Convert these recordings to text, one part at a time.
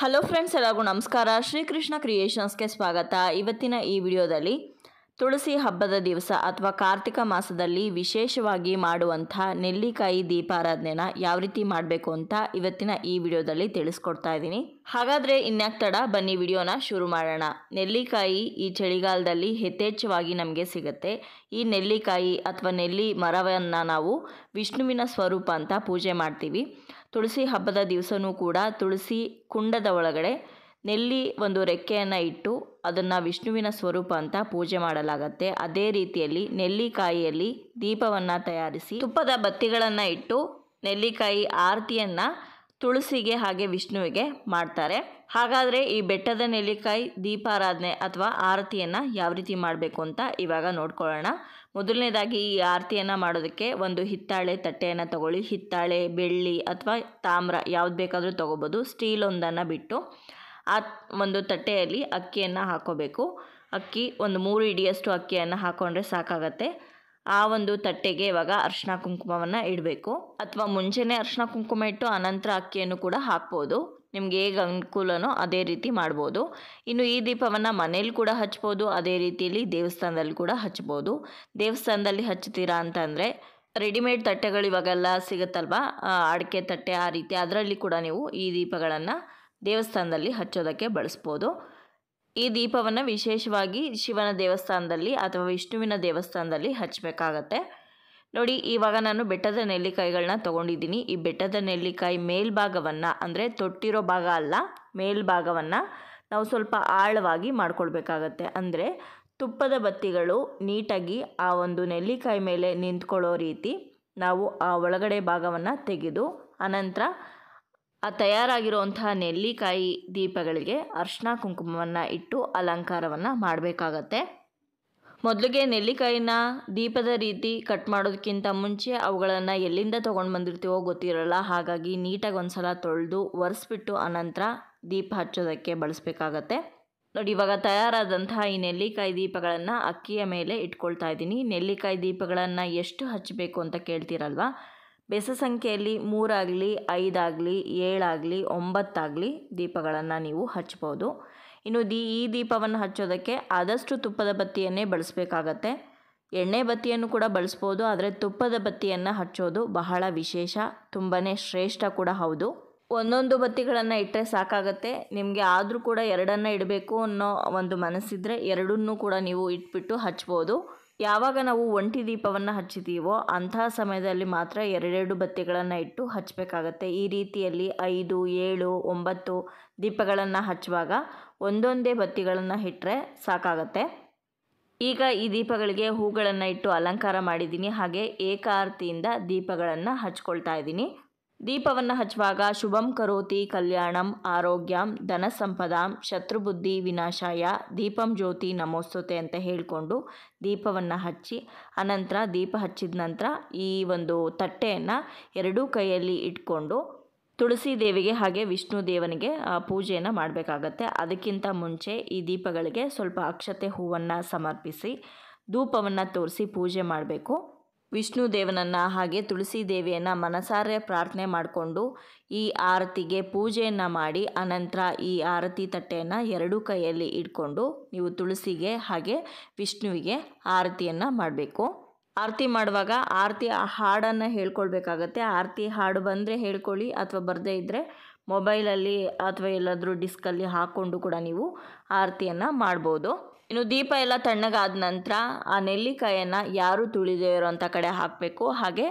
Hello friends ಎಲ್ಲರಿಗೂ ನಮಸ್ಕಾರ. ಶ್ರೀಕೃಷ್ಣ ಕ್ರಿಯೇಷನ್ಸ್ಗೆ ಸ್ವಾಗತ. ಇವತ್ತಿನ ಈ ವಿಡಿಯೋದಲ್ಲಿ ತುಳಸಿ ಹಬ್ಬದ ದಿವಸ ಅಥವಾ ಕಾರ್ತಿಕ ಮಾಸದಲ್ಲಿ ವಿಶೇಷವಾಗಿ ಮಾಡುವಂಥ ನೆಲ್ಲಿಕಾಯಿ ದೀಪಾರಾಧನೆನ ಯಾವ ರೀತಿ ಮಾಡಬೇಕು ಅಂತ ಇವತ್ತಿನ ಈ ವಿಡಿಯೋದಲ್ಲಿ ತಿಳಿಸ್ಕೊಡ್ತಾ ಇದ್ದೀನಿ. ಹಾಗಾದರೆ ಇನ್ಯಾಕ್ ತಡ? ಬನ್ನಿ ವಿಡಿಯೋನ ಶುರು ಮಾಡೋಣ. ನೆಲ್ಲಿಕಾಯಿ ಈ ಚಳಿಗಾಲದಲ್ಲಿ ಯಥೇಚ್ಛವಾಗಿ ನಮಗೆ ಸಿಗುತ್ತೆ. ಈ ನೆಲ್ಲಿಕಾಯಿ ಅಥವಾ ನೆಲ್ಲಿ ಮರವನ್ನು ನಾವು ವಿಷ್ಣುವಿನ ಸ್ವರೂಪ ಅಂತ ಪೂಜೆ ಮಾಡ್ತೀವಿ. ತುಳಸಿ ಹಬ್ಬದ ದಿವಸನೂ ಕೂಡ ತುಳಸಿ ಕುಂಡದ ಒಳಗಡೆ ನೆಲ್ಲಿ ಒಂದು ರೆಕ್ಕೆಯನ್ನು ಇಟ್ಟು ಅದನ್ನು ವಿಷ್ಣುವಿನ ಸ್ವರೂಪ ಅಂತ ಪೂಜೆ ಮಾಡಲಾಗತ್ತೆ. ಅದೇ ರೀತಿಯಲ್ಲಿ ನೆಲ್ಲಿಕಾಯಿಯಲ್ಲಿ ದೀಪವನ್ನು ತಯಾರಿಸಿ ತುಪ್ಪದ ಬತ್ತಿಗಳನ್ನು ಇಟ್ಟು ನೆಲ್ಲಿಕಾಯಿ ಆರತಿಯನ್ನು ತುಳಸಿಗೆ ಹಾಗೆ ವಿಷ್ಣುವಿಗೆ ಮಾಡ್ತಾರೆ. ಹಾಗಾದರೆ ಈ ಬೆಟ್ಟದ ನೆಲ್ಲಿಕಾಯಿ ದೀಪಾರಾಧನೆ ಅಥವಾ ಆರತಿಯನ್ನು ಯಾವ ರೀತಿ ಮಾಡಬೇಕು ಅಂತ ಇವಾಗ ನೋಡ್ಕೊಳ್ಳೋಣ. ಮೊದಲನೇದಾಗಿ ಈ ಆರತಿಯನ್ನು ಮಾಡೋದಕ್ಕೆ ಒಂದು ಹಿತ್ತಾಳೆ ತಟ್ಟೆಯನ್ನು ತಗೊಳ್ಳಿ. ಹಿತ್ತಾಳೆ, ಬೆಳ್ಳಿ ಅಥವಾ ತಾಮ್ರ ಯಾವ್ದು ಬೇಕಾದರೂ ತೊಗೋಬೋದು. ಸ್ಟೀಲ್ ಒಂದನ್ನು ಬಿಟ್ಟು ಆ ಒಂದು ತಟ್ಟೆಯಲ್ಲಿ ಅಕ್ಕಿಯನ್ನು ಹಾಕೋಬೇಕು. ಅಕ್ಕಿ ಒಂದು ಮೂರು ಇಡಿಯಷ್ಟು ಅಕ್ಕಿಯನ್ನು ಹಾಕೊಂಡ್ರೆ ಸಾಕಾಗತ್ತೆ. ಆ ಒಂದು ತಟ್ಟೆಗೆ ಇವಾಗ ಅರ್ಶಿನ ಕುಂಕುಮವನ್ನು ಇಡಬೇಕು. ಅಥವಾ ಮುಂಚೆನೇ ಅರ್ಶಿನ ಕುಂಕುಮ ಇಟ್ಟು ಅನಂತರ ಅಕ್ಕಿಯನ್ನು ಕೂಡ ಹಾಕ್ಬೋದು. ನಿಮ್ಗೆ ಹೇಗೆ ಅನುಕೂಲನೋ ಅದೇ ರೀತಿ ಮಾಡ್ಬೋದು. ಇನ್ನು ಈ ದೀಪವನ್ನು ಮನೇಲಿ ಕೂಡ ಹಚ್ಬೋದು. ಅದೇ ರೀತಿಯಲ್ಲಿ ದೇವಸ್ಥಾನದಲ್ಲಿ ಕೂಡ ಹಚ್ಬೋದು. ದೇವಸ್ಥಾನದಲ್ಲಿ ಹಚ್ತೀರಾ ಅಂತಂದರೆ ರೆಡಿಮೇಡ್ ತಟ್ಟೆಗಳು ಇವಾಗೆಲ್ಲ ಸಿಗುತ್ತಲ್ವಾ? ಅಡಿಕೆ ತಟ್ಟೆ ಆ ರೀತಿ. ಅದರಲ್ಲಿ ಕೂಡ ನೀವು ಈ ದೀಪಗಳನ್ನು ದೇವಸ್ಥಾನದಲ್ಲಿ ಹಚ್ಚೋದಕ್ಕೆ ಬಳಸ್ಬೋದು. ಈ ದೀಪವನ್ನು ವಿಶೇಷವಾಗಿ ಶಿವನ ದೇವಸ್ಥಾನದಲ್ಲಿ ಅಥವಾ ವಿಷ್ಣುವಿನ ದೇವಸ್ಥಾನದಲ್ಲಿ ಹಚ್ಚಬೇಕಾಗತ್ತೆ. ನೋಡಿ, ಇವಾಗ ನಾನು ಬೆಟ್ಟದ ನೆಲ್ಲಿಕಾಯಿಗಳನ್ನ ತೊಗೊಂಡಿದ್ದೀನಿ. ಈ ಬೆಟ್ಟದ ನೆಲ್ಲಿಕಾಯಿ ಮೇಲ್ಭಾಗವನ್ನು, ಅಂದರೆ ತೊಟ್ಟಿರೋ ಭಾಗ ಅಲ್ಲ, ಮೇಲ್ಭಾಗವನ್ನು ನಾವು ಸ್ವಲ್ಪ ಆಳವಾಗಿ ಮಾಡ್ಕೊಳ್ಬೇಕಾಗತ್ತೆ. ಅಂದರೆ ತುಪ್ಪದ ಬತ್ತಿಗಳು ನೀಟಾಗಿ ಆ ಒಂದು ನೆಲ್ಲಿಕಾಯಿ ಮೇಲೆ ನಿಂತ್ಕೊಳ್ಳೋ ರೀತಿ ನಾವು ಆ ಒಳಗಡೆ ಭಾಗವನ್ನು ತೆಗೆದು ಅನಂತರ ಆ ತಯಾರಾಗಿರುವಂತಹ ನೆಲ್ಲಿಕಾಯಿ ದೀಪಗಳಿಗೆ ಅರ್ಶಿನ ಕುಂಕುಮವನ್ನು ಇಟ್ಟು ಅಲಂಕಾರವನ್ನು ಮಾಡಬೇಕಾಗತ್ತೆ. ಮೊದಲಿಗೆ ನೆಲ್ಲಿಕಾಯಿನ ದೀಪದ ರೀತಿ ಕಟ್ ಮಾಡೋದಕ್ಕಿಂತ ಮುಂಚೆ ಅವುಗಳನ್ನು ಎಲ್ಲಿಂದ ತೊಗೊಂಡು ಬಂದಿರ್ತೀವೋ ಗೊತ್ತಿರಲ್ಲ. ಹಾಗಾಗಿ ನೀಟಾಗಿ ಒಂದು ಸಲ ತೊಳೆದು ಒರೆಸ್ಬಿಟ್ಟು ಅನಂತರ ದೀಪ ಹಚ್ಚೋದಕ್ಕೆ ಬಳಸಬೇಕಾಗತ್ತೆ. ನೋಡಿ, ಇವಾಗ ತಯಾರಾದಂತಹ ಈ ನೆಲ್ಲಿಕಾಯಿ ದೀಪಗಳನ್ನು ಅಕ್ಕಿಯ ಮೇಲೆ ಇಟ್ಕೊಳ್ತಾ ಇದ್ದೀನಿ. ನೆಲ್ಲಿಕಾಯಿ ದೀಪಗಳನ್ನು ಎಷ್ಟು ಹಚ್ಚಬೇಕು ಅಂತ ಕೇಳ್ತೀರಲ್ವಾ? ಬೆಸ ಸಂಖ್ಯೆಯಲ್ಲಿ ಮೂರಾಗಲಿ, ಐದಾಗಲಿ, ಏಳಾಗಲಿ, ಒಂಬತ್ತಾಗಲಿ ದೀಪಗಳನ್ನು ನೀವು ಹಚ್ಬೋದು. ಇನ್ನು ದಿ, ಈ ದೀಪವನ್ನು ಹಚ್ಚೋದಕ್ಕೆ ಆದಷ್ಟು ತುಪ್ಪದ ಬತ್ತಿಯನ್ನೇ ಬಳಸಬೇಕಾಗತ್ತೆ. ಎಣ್ಣೆ ಬತ್ತಿಯನ್ನು ಕೂಡ ಬಳಸ್ಬೋದು, ಆದರೆ ತುಪ್ಪದ ಬತ್ತಿಯನ್ನು ಹಚ್ಚೋದು ಬಹಳ ವಿಶೇಷ ತುಂಬಾ ಶ್ರೇಷ್ಠ ಕೂಡ ಹೌದು. ಒಂದೊಂದು ಬತ್ತಿಗಳನ್ನು ಇಟ್ಟರೆ ಸಾಕಾಗತ್ತೆ. ನಿಮಗೆ ಆದರೂ ಕೂಡ ಎರಡನ್ನು ಇಡಬೇಕು ಅನ್ನೋ ಒಂದು ಮನಸ್ಸಿದ್ರೆ ಎರಡನ್ನೂ ಕೂಡ ನೀವು ಇಟ್ಬಿಟ್ಟು ಹಚ್ಬೋದು. ಯಾವಾಗ ನಾವು ಒಂಟಿ ದೀಪವನ್ನು ಹಚ್ಚಿದ್ದೀವೋ ಅಂತಹ ಸಮಯದಲ್ಲಿ ಮಾತ್ರ ಎರಡೆರಡು ಬತ್ತಿಗಳನ್ನು ಇಟ್ಟು ಹಚ್ಚಬೇಕಾಗತ್ತೆ ಈ ರೀತಿಯಲ್ಲಿ ಐದು, ಏಳು, ಒಂಬತ್ತು ದೀಪಗಳನ್ನು ಹಚ್ಚುವಾಗ ಒಂದೊಂದೇ ಬತ್ತಿಗಳನ್ನು ಇಟ್ಟರೆ ಸಾಕಾಗತ್ತೆ. ಈಗ ಈ ದೀಪಗಳಿಗೆ ಹೂಗಳನ್ನು ಇಟ್ಟು ಅಲಂಕಾರ ಮಾಡಿದ್ದೀನಿ ಹಾಗೆ ಏಕಾರ್ತಿಯಿಂದ ದೀಪಗಳನ್ನು ಹಚ್ಕೊಳ್ತಾ ಇದ್ದೀನಿ ದೀಪವನ್ನು ಹಚ್ಚುವಾಗ ಶುಭಂ ಕರೋತಿ ಕಲ್ಯಾಣಂ ಆರೋಗ್ಯಂ ಧನ ಸಂಪದಾಂ ಶತ್ರುಬುದ್ಧಿ ವಿನಾಶಾಯ ದೀಪಂ ಜ್ಯೋತಿ ನಮೋಸ್ತುತೆ ಅಂತ ಹೇಳಿಕೊಂಡು ದೀಪವನ್ನು ಹಚ್ಚಿ ಅನಂತರ ದೀಪ ಹಚ್ಚಿದ ನಂತರ ಈ ಒಂದು ತಟ್ಟೆಯನ್ನು ಎರಡೂ ಕೈಯಲ್ಲಿ ಇಟ್ಕೊಂಡು ತುಳಸಿ ದೇವಿಗೆ ಹಾಗೆ ವಿಷ್ಣು ದೇವನಿಗೆ ಪೂಜೆಯನ್ನು ಮಾಡಬೇಕಾಗತ್ತೆ. ಅದಕ್ಕಿಂತ ಮುಂಚೆ ಈ ದೀಪಗಳಿಗೆ ಸ್ವಲ್ಪ ಅಕ್ಷತೆ ಹೂವನ್ನು ಸಮರ್ಪಿಸಿ, ಧೂಪವನ್ನು ತೋರಿಸಿ ಪೂಜೆ ಮಾಡಬೇಕು. ವಿಷ್ಣು ದೇವನನ್ನು ಹಾಗೆ ತುಳಸಿ ದೇವಿಯನ್ನು ಮನಸಾರೆ ಪ್ರಾರ್ಥನೆ ಮಾಡಿಕೊಂಡು ಈ ಆರತಿಗೆ ಪೂಜೆಯನ್ನು ಮಾಡಿ, ಅನಂತರ ಈ ಆರತಿ ತಟ್ಟೆಯನ್ನು ಎರಡೂ ಕೈಯಲ್ಲಿ ಇಟ್ಕೊಂಡು ನೀವು ತುಳಸಿಗೆ ಹಾಗೆ ವಿಷ್ಣುವಿಗೆ ಆರತಿಯನ್ನು ಮಾಡಬೇಕು. ಆರತಿ ಮಾಡುವಾಗ ಆರತಿ ಹಾಡನ್ನು ಹೇಳ್ಕೊಳ್ಬೇಕಾಗತ್ತೆ. ಆರತಿ ಹಾಡು ಬಂದರೆ ಹೇಳ್ಕೊಳ್ಳಿ ಅಥವಾ ಬರದೇ ಇದ್ದರೆ ಮೊಬೈಲಲ್ಲಿ ಅಥವಾ ಎಲ್ಲಾದರೂ ಡಿಸ್ಕಲ್ಲಿ ಹಾಕ್ಕೊಂಡು ಕೂಡ ನೀವು ಆರತಿಯನ್ನು ಮಾಡ್ಬೋದು. ಇನ್ನು ದೀಪ ಎಲ್ಲ ತಣ್ಣಗಾದ ನಂತರ ಆ ನೆಲ್ಲಿಕಾಯನ್ನು ಯಾರು ತುಳಿದೇ ಇರೋವಂಥ ಕಡೆ ಹಾಕಬೇಕು. ಹಾಗೆ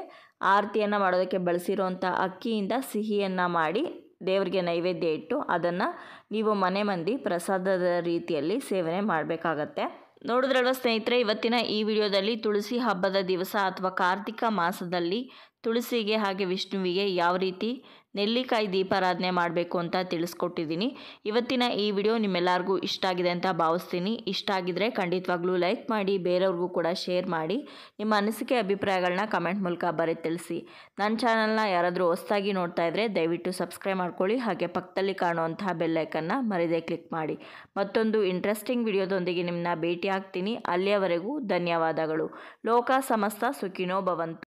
ಆರತಿಯನ್ನು ಮಾಡೋದಕ್ಕೆ ಬಳಸಿರುವಂಥ ಅಕ್ಕಿಯಿಂದ ಸಿಹಿಯನ್ನು ಮಾಡಿ ದೇವರಿಗೆ ನೈವೇದ್ಯ ಇಟ್ಟು ಅದನ್ನು ನೀವು ಮನೆ ಮಂದಿ ಪ್ರಸಾದದ ರೀತಿಯಲ್ಲಿ ಸೇವನೆ ಮಾಡಬೇಕಾಗತ್ತೆ. ನೋಡಿದ್ರಲ್ವ ಸ್ನೇಹಿತರೆ, ಇವತ್ತಿನ ಈ ವಿಡಿಯೋದಲ್ಲಿ ತುಳಸಿ ಹಬ್ಬದ ದಿವಸ ಅಥವಾ ಕಾರ್ತಿಕ ಮಾಸದಲ್ಲಿ ತುಳಸಿಗೆ ಹಾಗೆ ವಿಷ್ಣುವಿಗೆ ಯಾವ ರೀತಿ ನೆಲ್ಲಿಕಾಯಿ ದೀಪಾರಾಧನೆ ಮಾಡಬೇಕು ಅಂತ ತಿಳಿಸ್ಕೊಟ್ಟಿದ್ದೀನಿ. ಇವತ್ತಿನ ಈ ವಿಡಿಯೋ ನಿಮ್ಮೆಲ್ಲರಿಗೂ ಇಷ್ಟ ಆಗಿದೆ ಅಂತ ಭಾವಿಸ್ತೀನಿ. ಇಷ್ಟ ಆಗಿದ್ರೆ ಖಂಡಿತವಾಗ್ಲೂ ಲೈಕ್ ಮಾಡಿ, ಬೇರೆಯವ್ರಿಗೂ ಕೂಡ ಶೇರ್ ಮಾಡಿ. ನಿಮ್ಮ ಅನಿಸಿಕೆ ಅಭಿಪ್ರಾಯಗಳನ್ನ ಕಮೆಂಟ್ ಮೂಲಕ ಬರೆ ತಿಳಿಸಿ. ನನ್ನ ಚಾನಲ್ನ ಯಾರಾದರೂ ಹೊಸದಾಗಿ ನೋಡ್ತಾ ಇದ್ದರೆ ದಯವಿಟ್ಟು ಸಬ್ಸ್ಕ್ರೈಬ್ ಮಾಡ್ಕೊಳ್ಳಿ. ಹಾಗೆ ಪಕ್ಕದಲ್ಲಿ ಕಾಣುವಂತಹ ಬೆಲ್ಲೈಕನ್ನು ಮರಿದೆ ಕ್ಲಿಕ್ ಮಾಡಿ. ಮತ್ತೊಂದು ಇಂಟ್ರೆಸ್ಟಿಂಗ್ ವಿಡಿಯೋದೊಂದಿಗೆ ನಿಮ್ಮನ್ನ ಭೇಟಿ ಆಗ್ತೀನಿ ಅಲ್ಲಿಯವರೆಗೂ ಧನ್ಯವಾದಗಳು. ಲೋಕ ಸಮಸ್ತ ಸುಖಿನೋ ಭವಂತು.